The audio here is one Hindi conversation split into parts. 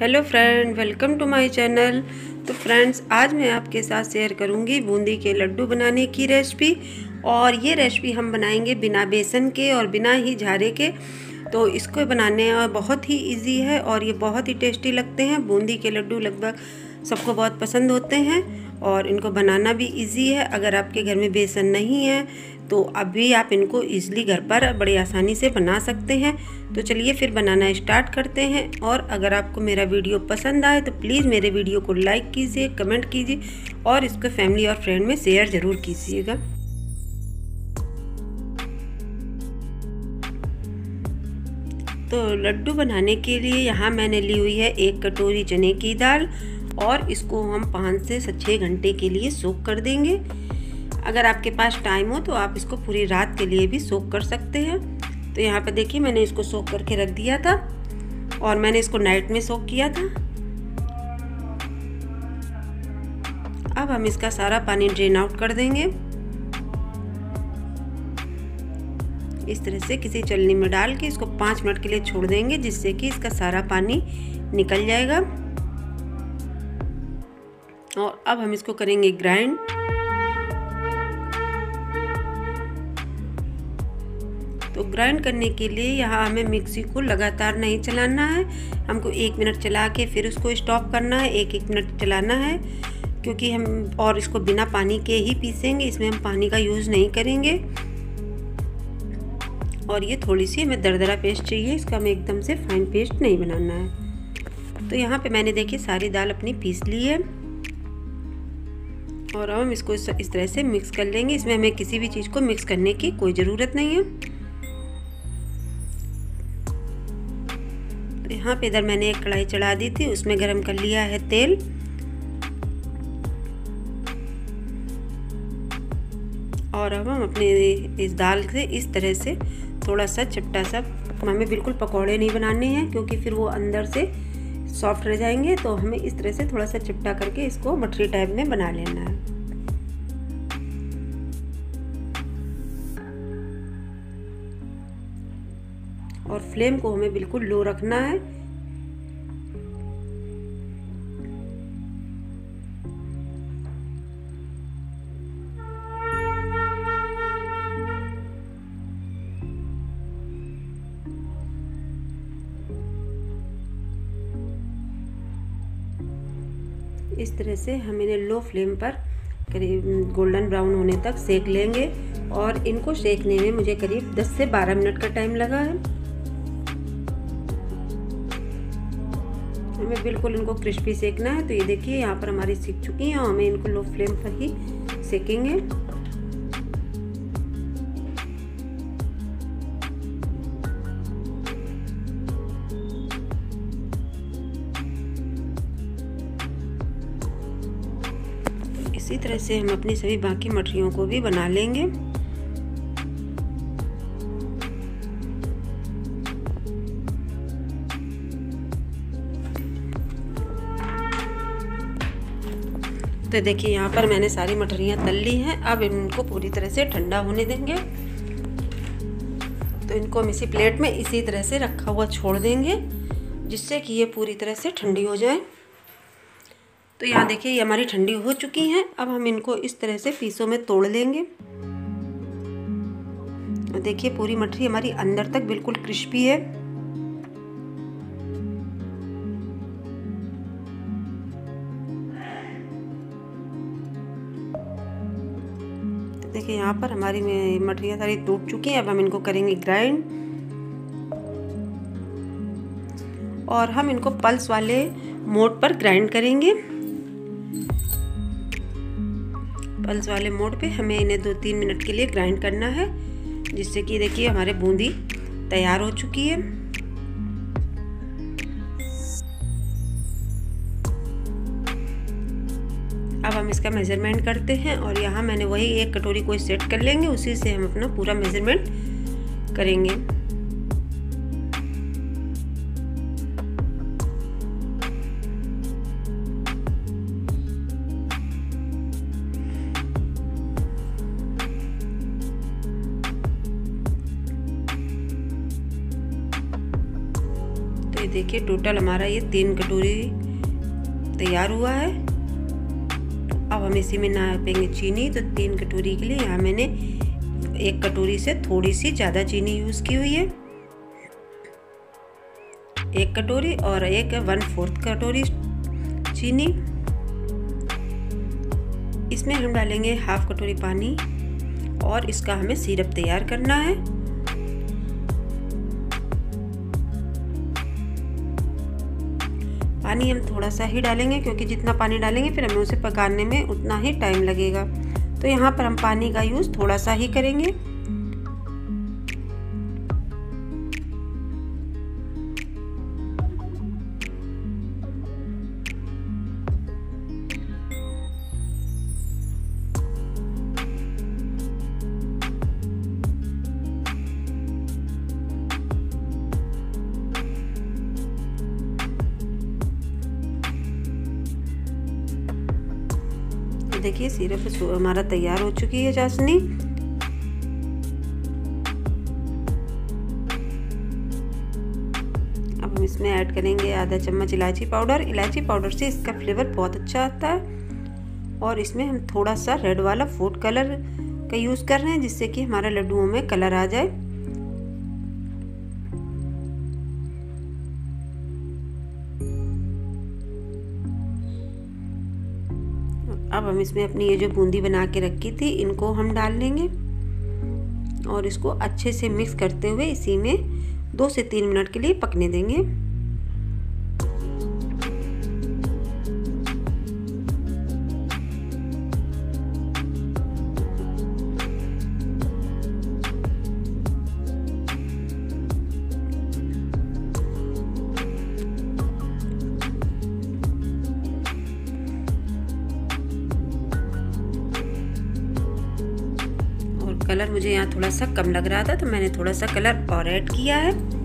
Hello friend, welcome to my channel. तो फ्रेंड्स, आज मैं आपके साथ शेयर करूँगी बूंदी के लड्डू बनाने की रेसिपी। और ये रेसिपी हम बनाएँगे बिना बेसन के और बिना ही झारे के। तो इसको बनाने बहुत ही इजी है और ये बहुत ही टेस्टी लगते हैं। बूंदी के लड्डू लगभग सबको बहुत पसंद होते हैं और इनको बनाना भी इजी है। अगर आपके घर में बेसन नहीं है तो अभी आप इनको इजली घर पर बड़ी आसानी से बना सकते हैं। तो चलिए फिर बनाना स्टार्ट करते हैं और अगर आपको मेरा वीडियो पसंद आए तो प्लीज़ मेरे वीडियो को लाइक कीजिए कमेंट कीजिए और इसको फैमिली और फ्रेंड में शेयर ज़रूर कीजिएगा। तो लड्डू बनाने के लिए यहाँ मैंने ली हुई है एक कटोरी चने की दाल और इसको हम पाँच से छः घंटे के लिए सोख कर देंगे। अगर आपके पास टाइम हो तो आप इसको पूरी रात के लिए भी सोख कर सकते हैं। तो यहाँ पर देखिए मैंने इसको सोख करके रख दिया था और मैंने इसको नाइट में सोख किया था। अब हम इसका सारा पानी ड्रेन आउट कर देंगे। इस तरह से किसी चलनी में डाल के इसको पाँच मिनट के लिए छोड़ देंगे, जिससे कि इसका सारा पानी निकल जाएगा। और अब हम इसको करेंगे ग्राइंड। तो ग्राइंड करने के लिए यहाँ हमें मिक्सी को लगातार नहीं चलाना है। हमको एक मिनट चला के फिर उसको स्टॉप करना है एक एक मिनट चलाना है, क्योंकि हम और इसको बिना पानी के ही पीसेंगे, इसमें हम पानी का यूज़ नहीं करेंगे। और ये थोड़ी सी हमें दरदरा पेस्ट चाहिए, इसका हमें एकदम से फाइन पेस्ट नहीं बनाना है। तो यहाँ पे मैंने देखिए सारी दाल अपनी पीस ली है। और हम इसको इस तरह से मिक्स कर लेंगे। इसमें हमें किसी भी चीज़ को मिक्स करने की कोई ज़रूरत नहीं है। तो यहाँ पे इधर मैंने एक कढ़ाई चढ़ा दी थी, उसमें गर्म कर लिया है तेल। और अब हम अपने इस दाल से इस तरह से थोड़ा सा चट्टा सा हमें बिल्कुल पकौड़े नहीं बनाने हैं क्योंकि फिर वो अंदर से सॉफ्ट रह जाएँगे तो हमें इस तरह से थोड़ा सा चिपटा करके इसको मठरी टाइप में बना लेना है। और फ्लेम को हमें बिल्कुल लो रखना है। इस तरह से हम इन्हें लो फ्लेम पर करीब गोल्डन ब्राउन होने तक सेक लेंगे और इनको सेकने में मुझे करीब 10 से 12 मिनट का टाइम लगा है। हमें बिल्कुल इनको क्रिस्पी सेकना है तो ये देखिए यहाँ पर हमारी सीख चुकी हैं और हमें इनको लो फ्लेम पर ही सेकेंगे। इसी तरह से हम अपनी सभी बाकी मठरियों को भी बना लेंगे। तो देखिए, यहाँ पर मैंने सारी मठरियाँ तल ली हैं। अब इनको पूरी तरह से ठंडा होने देंगे। तो इनको हम इसी प्लेट में इसी तरह से रखा हुआ छोड़ देंगे, जिससे कि ये पूरी तरह से ठंडी हो जाए। तो यहाँ देखिए, ये हमारी ठंडी हो चुकी हैं। अब हम इनको इस तरह से पीसों में तोड़ लेंगे। देखिए, पूरी मठरी हमारी अंदर तक बिल्कुल क्रिस्पी है। तो देखिए, यहाँ पर हमारी मठरियाँ सारी टूट चुकी हैं। अब हम इनको करेंगे ग्राइंड। और हम इनको पल्स वाले मोड पर ग्राइंड करेंगे। पल्स वाले मोड पे हमें इन्हें दो तीन मिनट के लिए ग्राइंड करना है, जिससे कि देखिए हमारे बूंदी तैयार हो चुकी है। अब हम इसका मेज़रमेंट करते हैं और यहाँ मैंने वही एक कटोरी को सेट कर लेंगे, उसी से हम अपना पूरा मेज़रमेंट करेंगे। देखिए टोटल हमारा ये तीन कटोरी तैयार हुआ है। तो अब हम इसी में नापेंगे चीनी तो तीन कटोरी के लिए यहाँ मैंने एक कटोरी से थोड़ी सी ज़्यादा चीनी यूज़ की हुई है। एक कटोरी और एक वन फोर्थ कटोरी चीनी। इसमें हम डालेंगे हाफ़ कटोरी पानी और इसका हमें सिरप तैयार करना है। पानी हम थोड़ा सा ही डालेंगे, क्योंकि जितना पानी डालेंगे फिर हमें उसे पकाने में उतना ही टाइम लगेगा। तो यहाँ पर हम पानी का यूज़ थोड़ा सा ही करेंगे। देखिए, सिरप हमारा तैयार हो चुकी है चाशनी। अब हम इसमें ऐड करेंगे आधा चम्मच इलायची पाउडर। इलायची पाउडर से इसका फ्लेवर बहुत अच्छा आता है और इसमें हम थोड़ा सा रेड वाला फ़ूड कलर का यूज़ कर रहे हैं जिससे कि हमारा लड्डुओं में कलर आ जाए। अब हम इसमें अपनी ये जो बूंदी बना के रखी थी, इनको हम डाल लेंगे। और इसको अच्छे से मिक्स करते हुए इसी में दो से तीन मिनट के लिए पकने देंगे। कलर मुझे यहाँ थोड़ा सा कम लग रहा था तो मैंने थोड़ा सा कलर और ऐड किया है।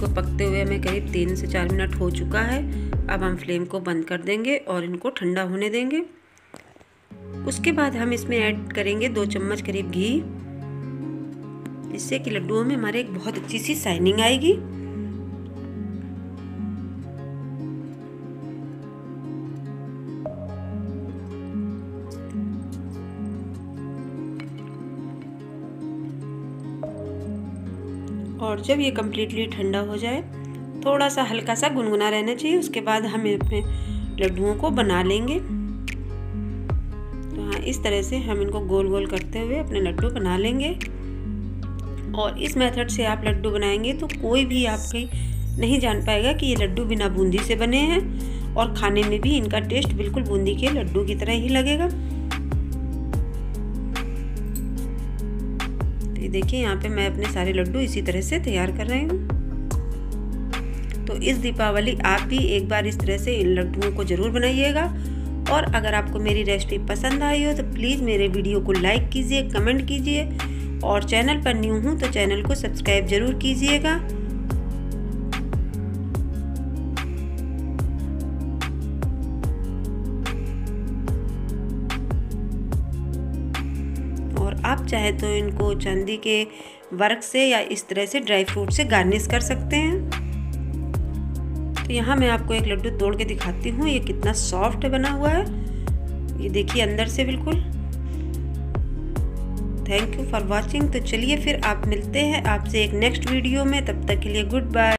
इनको पकते हुए हमें करीब तीन से चार मिनट हो चुका है। अब हम फ्लेम को बंद कर देंगे और इनको ठंडा होने देंगे। उसके बाद हम इसमें ऐड करेंगे दो चम्मच करीब घी। इससे कि लड्डुओं में हमारे एक बहुत अच्छी सी शाइनिंग आएगी। और जब ये कम्प्लीटली ठंडा हो जाए थोड़ा सा हल्का सा गुनगुना रहना चाहिए, उसके बाद हम अपने लड्डुओं को बना लेंगे। तो हाँ इस तरह से हम इनको गोल गोल करते हुए अपने लड्डू बना लेंगे। और इस मेथड से आप लड्डू बनाएँगे तो कोई भी आपके नहीं जान पाएगा कि ये लड्डू बिना बूंदी से बने हैं और खाने में भी इनका टेस्ट बिल्कुल बूंदी के लड्डू की तरह ही लगेगा। देखिए, यहाँ पे मैं अपने सारे लड्डू इसी तरह से तैयार कर रही हूँ। तो इस दीपावली आप भी एक बार इस तरह से इन लड्डुओं को ज़रूर बनाइएगा। और अगर आपको मेरी रेसिपी पसंद आई हो तो प्लीज़ मेरे वीडियो को लाइक कीजिए, कमेंट कीजिए। और चैनल पर न्यू हूँ तो चैनल को सब्सक्राइब ज़रूर कीजिएगा। आप चाहे तो इनको चांदी के वर्क से या इस तरह से ड्राई फ्रूट से गार्निश कर सकते हैं। तो यहाँ मैं आपको एक लड्डू तोड़ के दिखाती हूँ। ये कितना सॉफ्ट बना हुआ है। ये देखिए अंदर से बिल्कुल। थैंक यू फॉर वॉचिंग तो चलिए फिर आप मिलते हैं आपसे एक नेक्स्ट वीडियो में। तब तक के लिए गुड बाय